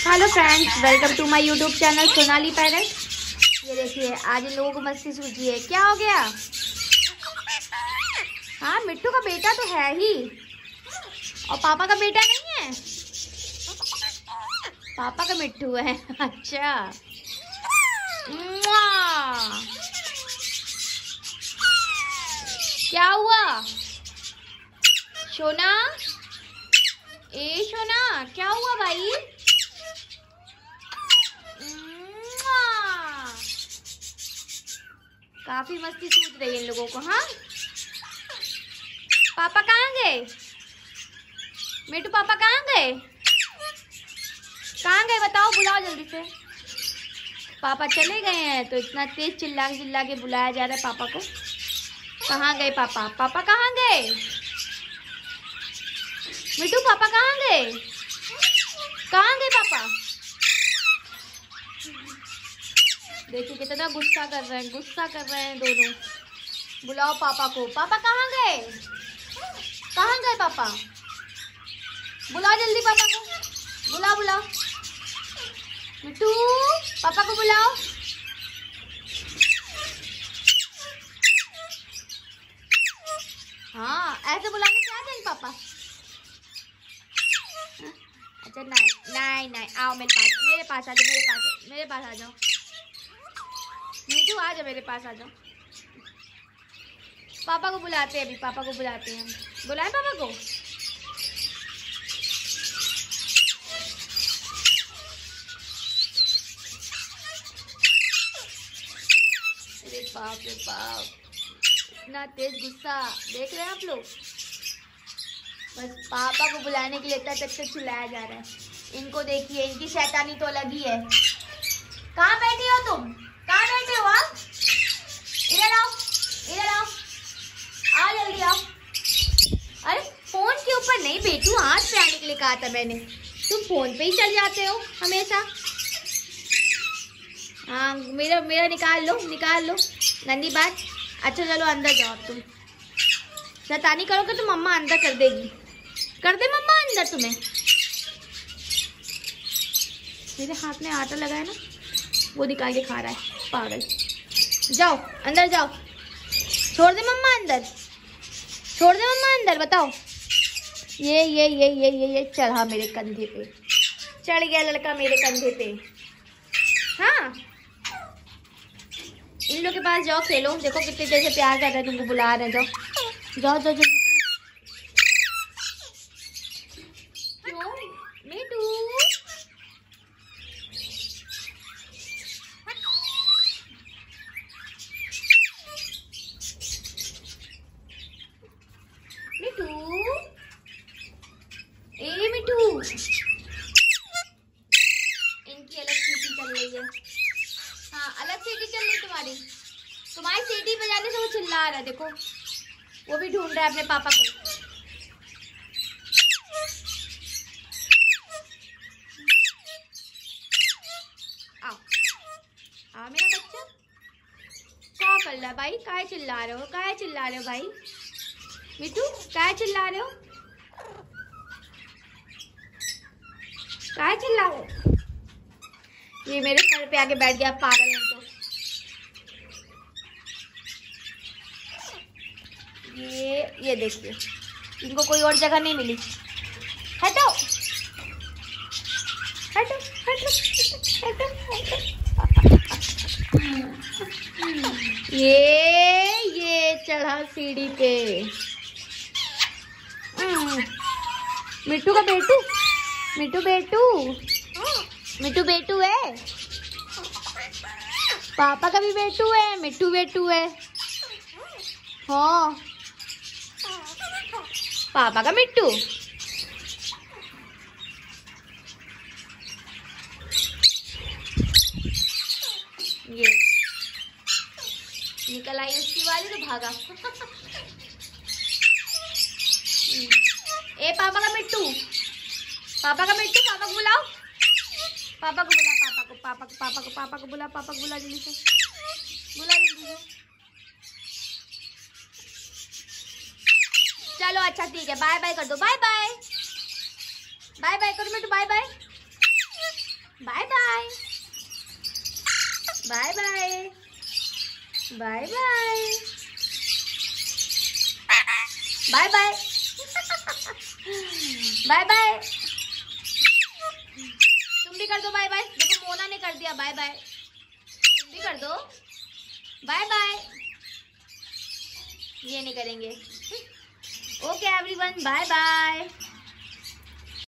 Hello friends, welcome to my YouTube channel Sonali parrot ये देखिए, आज इन लोगों को मस्ती सूझी है। क्या हो गया? हाँ मिट्टू का बेटा तो है ही। और पापा का बेटा नहीं है? पापा का मिट्टू है अच्छा। क्या हुआ? सोना ए सोना क्या हुआ भाई? काफ़ी मस्ती सूझ रही है इन लोगों को हाँ? पापा कहाँ गए? मिट्टू पापा कहाँ गए? कहाँ गए बताओ, बुलाओ जल्दी से। पापा चले गए हैं तो इतना तेज चिल्ला चिल्ला के बुलाया जा रहा है पापा को। कहाँ गए पापा? पापा कहाँ गए? मिट्टू पापा कहाँ गए? कहाँ गए पापा? देखिए कितना गुस्सा कर रहे हैं, गुस्सा कर रहे हैं दोनों। बुलाओ पापा को। पापा कहाँ गए? कहाँ गए पापा? बुलाओ जल्दी पापा को। बुलाओ बुलाओ। मिट्टू, पापा को बुलाओ। हाँ ऐसे बुलाने आ जाएँगे पापा। अच्छा नहीं नहीं नहीं आओ मेरे पास मेरे पास आ जाओ, मेरे पास मेरे पास आ जाओ। नीतू आ जाओ मेरे पास, आ जाओ। पापा को बुलाते हैं अभी, पापा को बुलाते हैं हम। बुलाए पापा को? अरे बाप रे बाप, इतना तेज गुस्सा, देख रहे हैं आप लोग? बस पापा को बुलाने के लिए इतना से चिल्लाया जा रहा है। इनको देखिए, इनकी शैतानी तो अलग ही है। कहाँ बैठे हो तुम कहाँ बैठे हो आप इधर आओ इधर आओ आओ जल्दी आओ अरे फ़ोन के ऊपर नहीं बेटू हाथ पे आने के लिए कहा था मैंने। तुम फ़ोन पे ही चल जाते हो हमेशा। हाँ मेरा मेरा निकाल लो निकाल लो। गंदी बात। अच्छा चलो अंदर जाओ तुम। शैतानी करोगे तो मम्मा अंदर कर देगी। कर दे मम्मा अंदर तुम्हें। मेरे हाथ में आटा लगा है ना, वो निकाल के खा रहा है। पागल। जाओ, अंदर जाओ। छोड़ दे मम्मा अंदर। छोड़ दे मम्मा अंदर, बताओ। ये ये ये ये ये ये चढ़ा मेरे कंधे पे। चढ़ गया लड़का मेरे कंधे पे। हाँ। इन लोग के पास जाओ, खेलो। देखो कितने देर से प्यार कर रहे हैं, तुमको बुला रहे हैं, जाओ। जाओ जाओ जल्दी क्यों मिठू मिठू ए मिठू इनकी अलग सीटी चल रही है, अलग सीटी चल रही तुम्हारी। तुम्हारी सीटी बजाने से वो चिल्ला रहा है, देखो। वो भी ढूंढ रहा है अपने पापा को। भाई? काय चिल्ला रहे हो? काय चिल्ला रहे हो भाई? मिठू काय चिल्ला रहे हो? काय चिल्ला रहे हो? ये मेरे सर पे आके बैठ गया पागल है तो। ये ये देखिए। इनको कोई और जगह नहीं मिली। हटो। हटो हटो हटो ये ये चढ़ा सीढ़ी पे। हम्म, मिट्टू का बेटू? मिट्टू बेटू? मिट्टू बेटू है। पापा का भी बेटू है मिट्टू बेटू है। हाँ। पापा का मिट्टू। ये। निकल आई उसकी वाली तो भागा। हम्म, ए पापा का मिट्टू। पापा का मिट्टू पापा को बुलाओ। पापा को बुला, पापा को पापा को पापा को पापा को बुला, पापा को बुला जल्दी से। बुला जल्दी से। चलो अच्छा ठीक है। बाय बाय कर दो। बाय बाय बाय बाय करो minute bye bye bye bye bye bye bye bye bye bye bye bye भी कर दो बाय बाय देखो, मोना ने कर दिया बाय बाय तुम भी कर दो. बाय बाय ये नहीं करेंगे. Okay everyone bye bye